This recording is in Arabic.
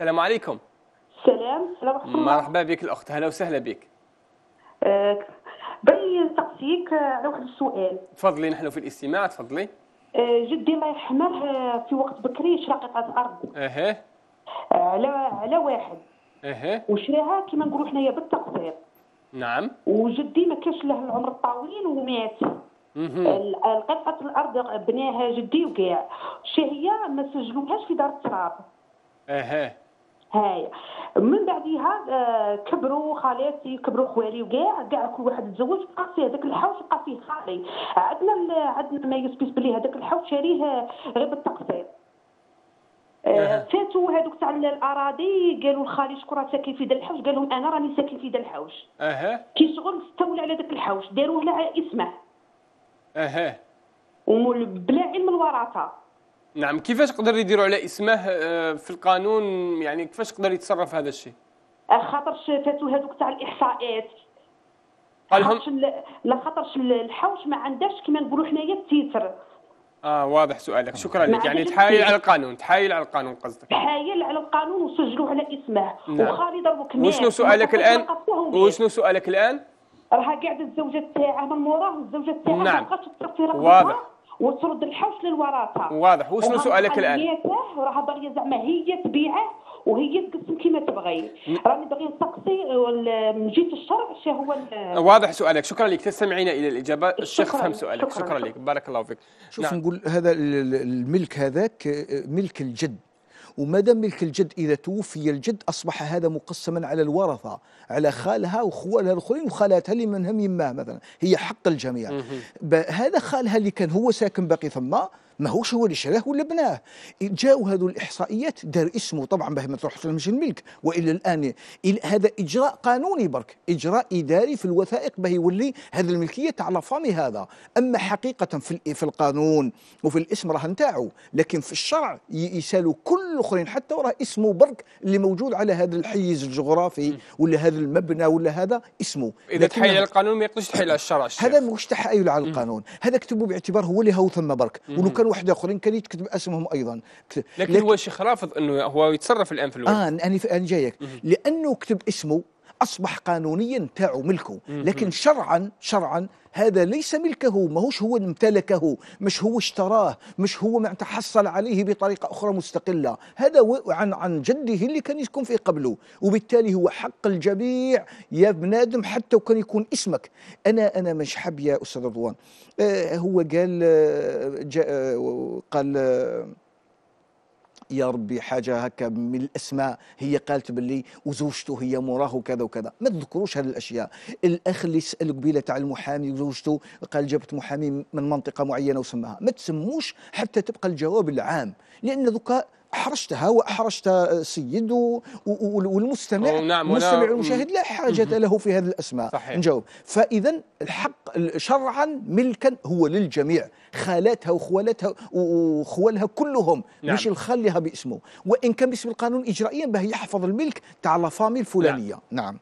السلام عليكم. السلام السلام ورحمة الله. مرحبا بك الأخت هلا وسهلا بك. آه، بغي نسقسيك آه، على واحد السؤال. تفضلي نحن في الاستماع تفضلي. آه، جدي الله يرحمه آه، في وقت بكري شرا قطعة أرض أها. على على واحد. أها. وشراها كما نقولوا حنايا بالتقسيط نعم. وجدي ما كانش له العمر الطويل ومات. مهم. ال- قطعة الأرض بناها جدي وكاع هي ما سجلوهاش في دار التراب. أها. هاي. من بعديها آه، كبروا خالاتي كبروا خوالي وكاع كاع كل واحد تزوج بقى فيه هذاك الحوش بقى فيه خالي. عندنا عندنا ما يسبيس بلي هذاك الحوش شاريه آه، غير بالتقسيط آه،. فاتوا هذوك تاع الأراضي قالوا لخالي شكون راه ساكن في ذا الحوش قال لهم أنا راني ساكن في ذا الحوش. أها. كي شغل استولى على ذاك الحوش داروه على اسمه. أها. ومول- بلا علم الورثه نعم كيفاش قدر يديروا على اسمه آه، في القانون؟ يعني كيفاش قدر يتصرف هذا الشيء؟ خاطرش فاتوا هذوك تاع الإحصاءات. قال لهم خاطرش ال- لا خاطرش ال- الحوش ما عندهاش كما نقولوا حنايا التيتر. آه واضح سؤالك. شكرا لك. يعني تحايل. على القانون تحايل على القانون قصدك. حايل على القانون وسجلوه على اسمه. نعم. وخالي مات وشنو سؤالك الآن؟ وشنو سؤالك الآن؟ راها قاعدة الزوجة تاعه من موراه الزوجة تاعه نعم. ما بقاتش واضح. وترد الحوش للورثه واضح. وشنو سؤالك الآن؟ وراها باغية زعما هي تبيعه وهي تقسم كيما تبغي. راني باغية نسقسي من جهة الشرع شنو هو واضح سؤالك. شكرا لك. تستمعين إلى الإجابة. الشيخ شكراً. فهم سؤالك. شكراً. شكرا لك. بارك الله فيك. شوف نعم. نقول هذا ال- ال- الملك هذاك آه، ملك الجد. وما دام ملك الجد إذا توفي الجد أصبح هذا مقسما على الورثة على خالها وخوالها الأخرين وخالاتها اللي منهم يماه مثلا. هي حق الجميع. هذا خالها اللي كان هو ساكن باقي ثم ما هوش هو اللي شراه ولا بناه. جاءوا هذو الإحصائيات دار اسمه طبعا به ما تروحش لمش الملك والا الآن هذا إجراء قانوني برك إجراء إداري في الوثائق به يولي هذه الملكية تاع لافامي هذا. أما حقيقة في في القانون وفي الاسم راه نتاعو لكن في الشرع يسالوا كل الاخرين حتى وراه اسمه برك اللي موجود على هذا الحيز الجغرافي ولا هذا المبنى ولا هذا اسمه. إذا تحايل القانون ما يقدرش تحايل على الشرع. هذا مش تحايل على القانون. هذا كتبوا باعتبار هو اللي هو ثم برك. ولو كان واحد اخرين كان يكتب أسمهم أيضا. كت- لكن هو الشيخ رافض إنه هو يتصرف الان في الورث آه أنا جايك. لأنه كتب اسمه أصبح قانونيا تاعو ملكه. لكن شرعا شرعا هذا ليس ملكه. ماهوش هو امتلكه. مش هو اشتراه. مش هو ما تحصل عليه بطريقة أخرى مستقلة. هذا عن عن جده اللي كان يسكن فيه قبله. وبالتالي هو حق الجميع. يا بنادم حتى وكان يكون اسمك. أنا أنا مش حاب يا أستاذ رضوان. آه هو قال آه جاء آه قال آه يا ربي حاجة هكا من الأسماء هي قالت باللي وزوجته هي مراه وكذا وكذا. ما تذكروش هذه الأشياء. الأخ اللي سال قبيله تاع المحامي وزوجته قال جابت محامي من منطقة معينة وسماها. ما تسموش حتى تبقى الجواب العام. لأن ذوك احرجتها وأحرجت السيد والمستمع نعم، المستمع والمشاهد لا حاجة له في هذه الأسماء. صحيح. نجاوب. فإذا الحق شرعا ملكا هو للجميع. خالاتها وخوالاتها وخوالها كلهم. نعم. مش الخال لها باسمه وإن كان باسم القانون اجرائيا به يحفظ الملك تاع لا فامي الفلانيه نعم, نعم.